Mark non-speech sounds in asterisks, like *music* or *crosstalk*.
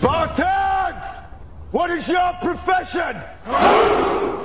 Spartans! What is your profession? *laughs*